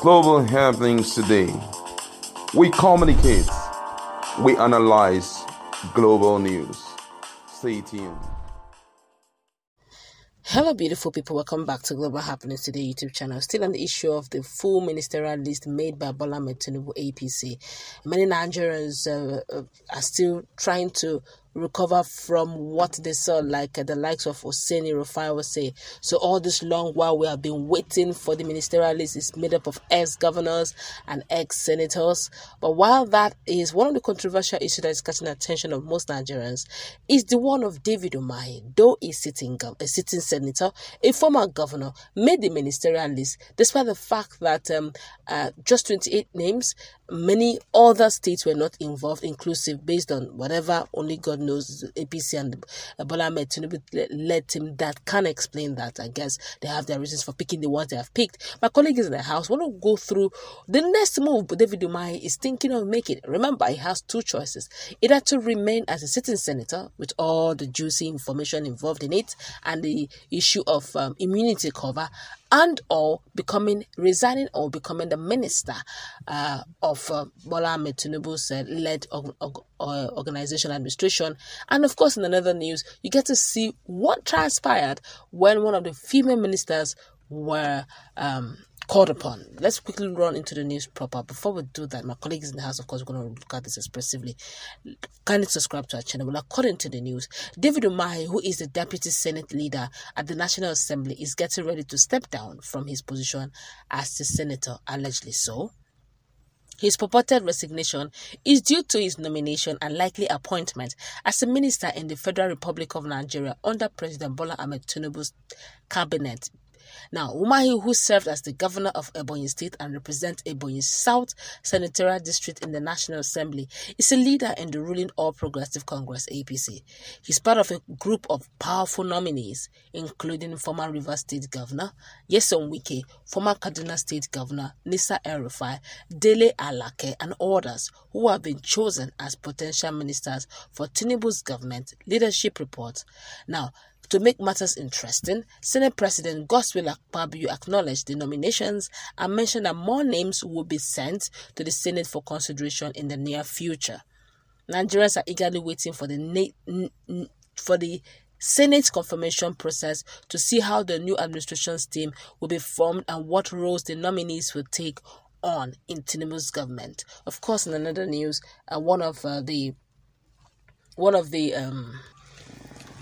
global happenings today. We communicate, we analyze global news. Stay tuned. Hello, beautiful people. Welcome back to Global Happenings Today YouTube channel. Still on the issue of the full ministerial list made by Bola Tinubu APC. Many Nigerians uh, uh, are still trying to recover from what they saw, like uh, the likes of Oseni Rufai was say. So all this long while we have been waiting for the ministerial list is made up of ex-governors and ex-senators. But while that is one of the controversial issues that is catching the attention of most Nigerians, is the one of David Umahi, though a sitting a sitting senator, a former governor, made the ministerial list, despite the fact that um, uh, just 28 names, many other states were not involved, inclusive, based on whatever only God knows APC and Bola Ahmed led him that can explain that. I guess they have their reasons for picking the ones they have picked. My colleague is in the house. Want to go through the next move David Umahi is thinking of making. Remember, he has two choices: either to remain as a sitting senator with all the juicy information involved in it and the issue of um, immunity cover, and or becoming resigning or becoming the minister uh, of uh, Bola Ahmed Tinubu's uh, led org- uh, organization administration. And of course, in another news, you get to see what transpired when one of the female ministers were um, called upon. Let's quickly run into the news proper. Before we do that, my colleagues in the house, of course, we're going to look at this expressively. Kindly subscribe to our channel. Well, according to the news, David Umahi, who is the deputy Senate leader at the National Assembly, is getting ready to step down from his position as the senator, allegedly so. His purported resignation is due to his nomination and likely appointment as a minister in the Federal Republic of Nigeria under President Bola Ahmed Tinubu's cabinet now, Umahi, who served as the governor of Ebonyi State and represents Ebonyi South Senatorial District in the National Assembly, is a leader in the ruling All Progressive Congress (APC). He's part of a group of powerful nominees, including former Rivers State Governor Nyesom Wike, former Kaduna State Governor Nasir El-Rufai, Dele Alake, and others who have been chosen as potential ministers for Tinubu's government leadership report. Now, to make matters interesting, Senate President Godswill Akpabio acknowledged the nominations and mentioned that more names will be sent to the Senate for consideration in the near future. Nigerians are eagerly waiting for the for the Senate confirmation process to see how the new administration's team will be formed and what roles the nominees will take on in Tinubu's government. Of course, in another news, uh, one of uh, the one of the um,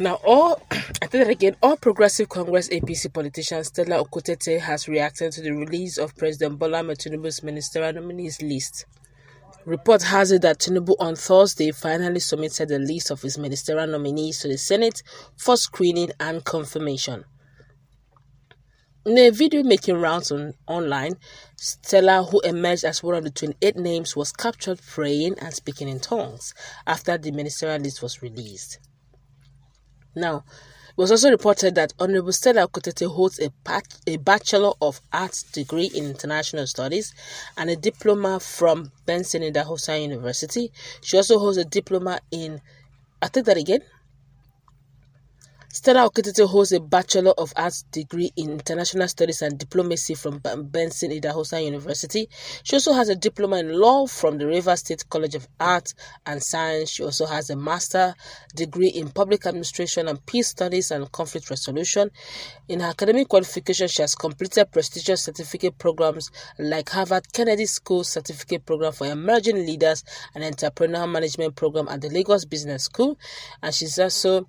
now, all I think that again, all Progressive Congress APC politicians Stella Okotete has reacted to the release of President Bola Tinubu's ministerial nominees list. Report has it that Tinubu on Thursday finally submitted the list of his ministerial nominees to the Senate for screening and confirmation. In a video making rounds on online, Stella, who emerged as one of the 28 names, was captured praying and speaking in tongues after the ministerial list was released. Now, it was also reported that Honorable Stella Okotete holds a, a Bachelor of Arts degree in International Studies and a diploma from Benson Idahosa University. She also holds a diploma in, I think that again, Stella Okotete holds a Bachelor of Arts degree in International Studies and Diplomacy from Benson Idahosa University. She also has a diploma in law from the River State College of Art and Science. She also has a master degree in public administration and peace studies and conflict resolution. In her academic qualification, she has completed prestigious certificate programs like Harvard Kennedy School Certificate Program for Emerging Leaders and Entrepreneurial Management Program at the Lagos Business School. And she's also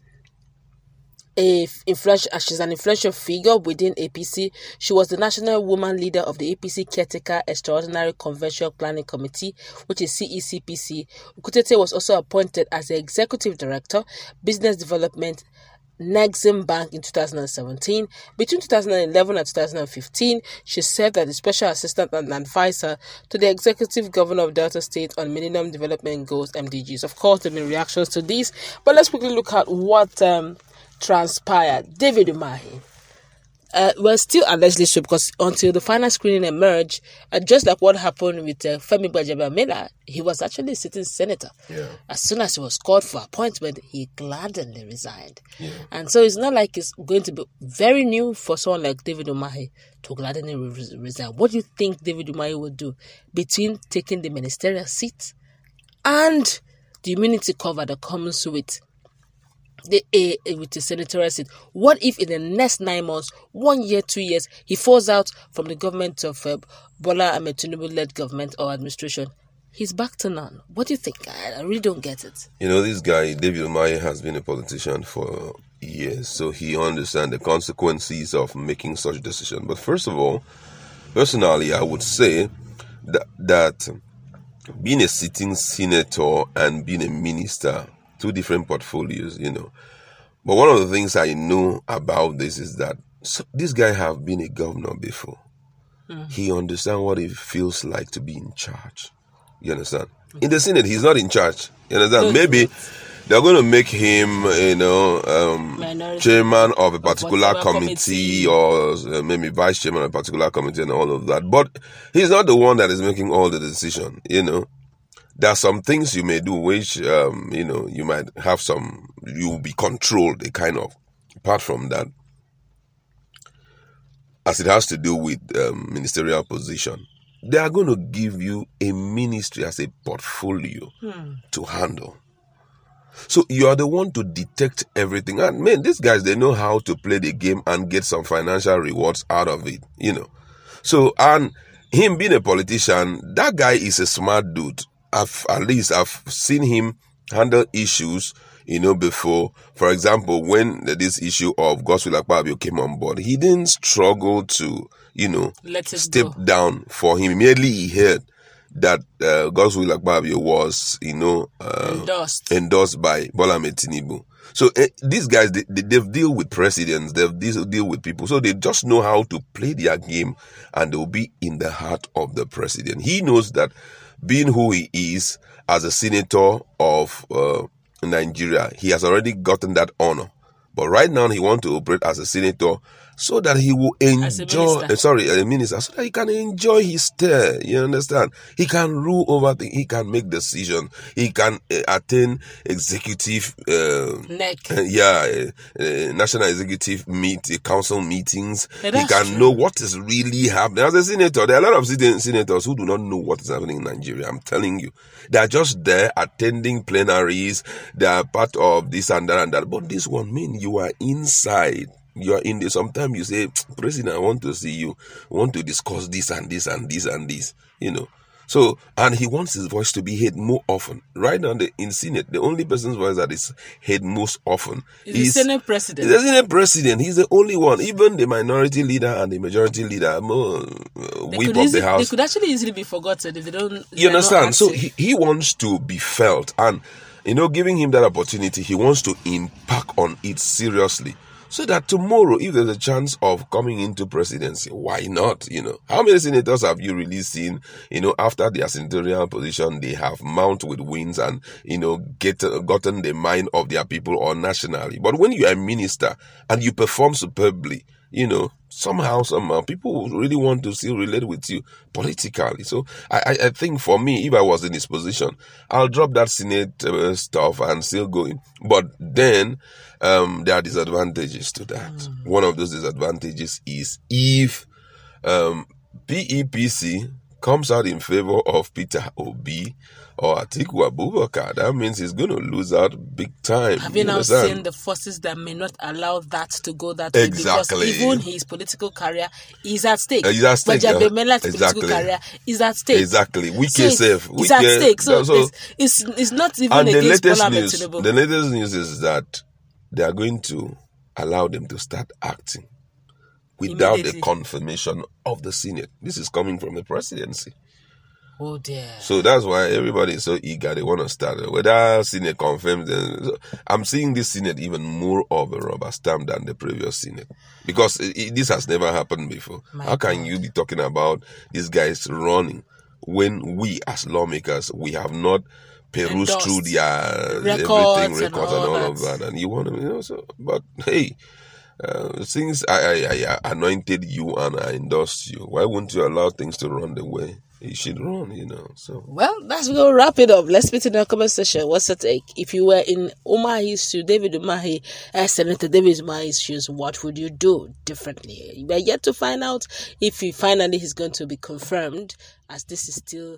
a influential, she's an influential figure within APC. She was the national woman leader of the APC Caretaker Extraordinary Convention Planning Committee, which is CECPC. Okotete was also appointed as the executive director, business development Nexim Bank in 2017. Between 2011 and 2015, she served as the special assistant and advisor to the executive governor of Delta State on Millennium Development Goals (MDGs). Of course, there have been reactions to this, but let's quickly look at what um, transpired. David Umahi. uh, well, still allegedly so because until the final screening emerged, uh, just like what happened with uh, Femi Gbajabiamila, he was actually a sitting senator. Yeah. As soon as he was called for appointment, he gladly resigned. Yeah. And so it's not like it's going to be very new for someone like David Umahi to gladly re- resign. What do you think David Umahi would do between taking the ministerial seat and the immunity cover that comes with the with the senatorial seat. What if in the next nine months, one year, two years, he falls out from the government of uh, Bola Ahmed Tinubu-led government or administration? He's back to none. What do you think? I, I really don't get it. You know, this guy, David Umahi, has been a politician for years, so he understands the consequences of making such decision. But first of all, personally, I would say that, that being a sitting senator and being a minister two different portfolios, you know. But one of the things I know about this is that so this guy have been a governor before. Mm. He understand what it feels like to be in charge. You understand? In the Senate, he's not in charge. You understand? Maybe they're going to make him, you know, um, chairman of a particular committee, committee, or uh, maybe vice chairman of a particular committee and all of that. But he's not the one that is making all the decision. You know, there are some things you may do which um, you know you might have some you will be controlled a kind of apart from that. As it has to do with um, ministerial position they are going to give you a ministry as a portfolio hmm. to handle. So you are the one to detect everything. And man these guys they know how to play the game and get some financial rewards out of it you know. So and him being a politician that guy is a smart dude I've at least I've seen him handle issues, you know, before. For example, when this issue of Godswill Akpabio came on board, he didn't struggle to, you know, step go. down for him. Immediately he heard that uh, Godswill Akpabio was, you know, uh, endorsed. endorsed by Bola Tinubu. So uh, these guys, they, they, have deal with presidents, they've deal, deal with people. So they just know how to play their game and they'll be in the heart of the president. He knows that being who he is as a senator of uh, Nigeria, he has already gotten that honor. But right now, he wants to operate as a senator so that he will enjoy, uh, sorry, a minister, so that he can enjoy his stay. You understand? He can rule over things, he can make decisions, he can uh, attain executive, uh, Neck. yeah, uh, national executive meet, council meetings. Yeah, he can true. know what is really happening. As a senator, there are a lot of senators who do not know what is happening in Nigeria. I'm telling you. They are just there attending plenaries. They are part of this and that and that. But this one mean you are inside you are in there. Sometimes you say, President, I want to see you. I want to discuss this and this and this and this. You know. So, and he wants his voice to be heard more often. Right now, the, in Senate, the only person's voice that is heard most often is, is the Senate President. The Senate President. He's the only one. Even the minority leader and the majority leader, more uh, whip of the house. They could actually easily be forgotten if they don't. You understand? So he, he wants to be felt, and you know, giving him that opportunity, he wants to impact on it seriously so that tomorrow, if there's a chance of coming into presidency, why not? You know, how many senators have you really seen? You know, after their senatorial position, they have mount with wins and you know get gotten the mind of their people or nationally. But when you are a minister and you perform superbly, you know, somehow, somehow, people really want to still relate with you politically. So I, I think for me, if I was in this position, I'll drop that Senate uh, stuff and still go in. But then, um, there are disadvantages to that. Mm. One of those disadvantages is if, um, PEPC comes out in favor of Peter Obi or Atiku Abubakar, that means he's going to lose out big time. Have you, you now understand? seen the forces that may not allow that to go that way? Exactly. Because even his political career is at stake. He's at stake. But uh, exactly. political career is at stake. Exactly. We so safe. It's at stake. So, so it's, it's, it's not even and the latest news, The latest news is that they are going to allow them to start acting without the confirmation of the Senate. This is coming from the presidency. Oh dear. So that's why everybody is so eager. They want to start. Whether Senate confirms, then I'm seeing this Senate even more of a rubber stamp than the previous Senate because it, it, this has never happened before. My How can God. you be talking about these guys running when we as lawmakers we have not perused through their records everything records and all, and all of that, and you want to, you know, so but hey Uh, since I, I, I anointed you and I endorsed you, why wouldn't you allow things to run the way it should run? You know. So well, that's gonna wrap it up. Let's put in the comment section. What's the take? If you were in Umahi's shoes, David Umahi, uh, Senator David Umahi's shoes, what would you do differently? We are yet to find out if he finally is going to be confirmed, as this is still